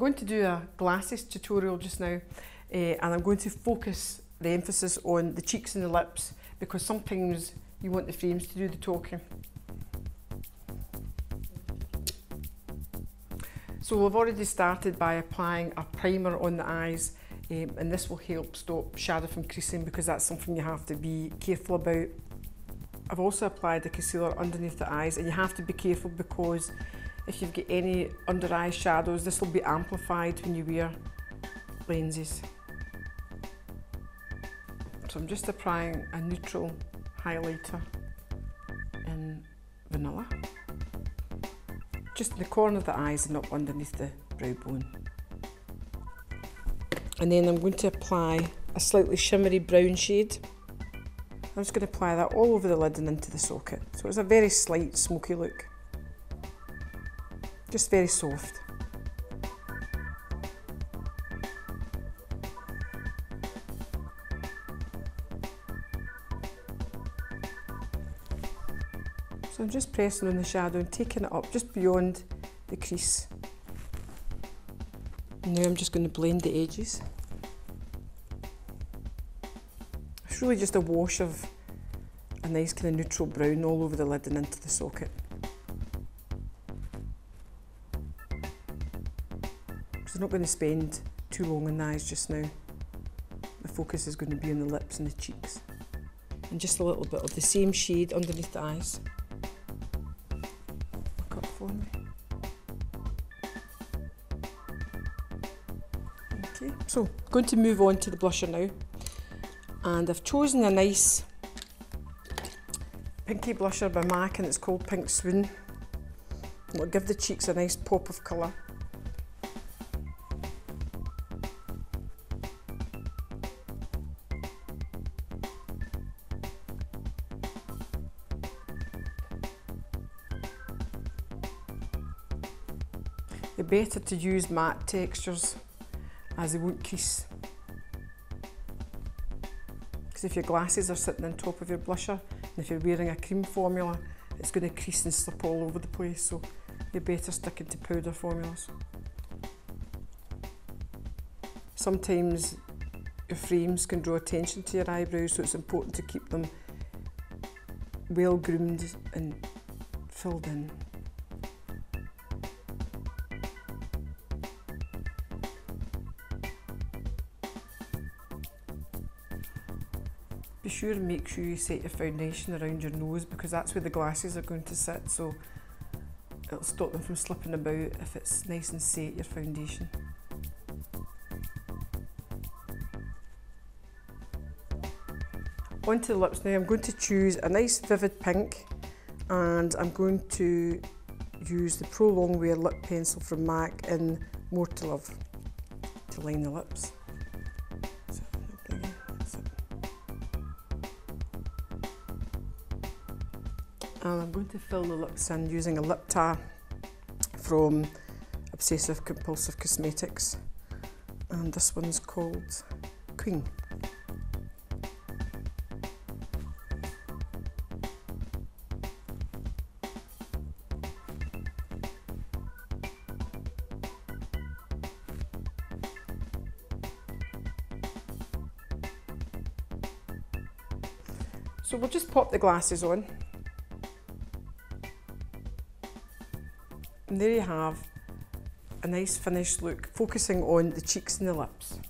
I'm going to do a glasses tutorial just now uh, and I'm going to focus the emphasis on the cheeks and the lips because sometimes you want the frames to do the talking. So we've already started by applying a primer on the eyes um, and this will help stop shadow from creasing because that's something you have to be careful about. I've also applied the concealer underneath the eyes and you have to be careful because if you've got any under eye shadows this will be amplified when you wear lenses. So I'm just applying a neutral highlighter in vanilla. Just in the corner of the eyes and up underneath the brow bone. And then I'm going to apply a slightly shimmery brown shade. I'm just going to apply that all over the lid and into the socket. So it's a very slight smoky look. Just very soft. So I'm just pressing on the shadow and taking it up just beyond the crease. Now I'm just going to blend the edges. It's really just a wash of a nice kind of neutral brown all over the lid and into the socket. I'm not going to spend too long on the eyes just now. The focus is going to be on the lips and the cheeks. And just a little bit of the same shade underneath the eyes for me. Okay, so going to move on to the blusher now. And I've chosen a nice pinky blusher by MAC and it's called Pink Swoon. It'll give the cheeks a nice pop of colour. They're better to use matte textures as they won't crease. Because if your glasses are sitting on top of your blusher and if you're wearing a cream formula, it's going to crease and slip all over the place. So you're better sticking to powder formulas. Sometimes your frames can draw attention to your eyebrows, so it's important to keep them well groomed and filled in. Sure make sure you set your foundation around your nose because that's where the glasses are going to sit so it'll stop them from slipping about if it's nice and set your foundation. Onto the lips now, I'm going to choose a nice vivid pink and I'm going to use the Pro Longwear lip pencil from MAC in More to Love to line the lips. And I'm going to fill the lips in using a lip tar from Obsessive Compulsive Cosmetics and this one's called Queen. So we'll just pop the glasses on And there you have a nice finished look, focusing on the cheeks and the lips.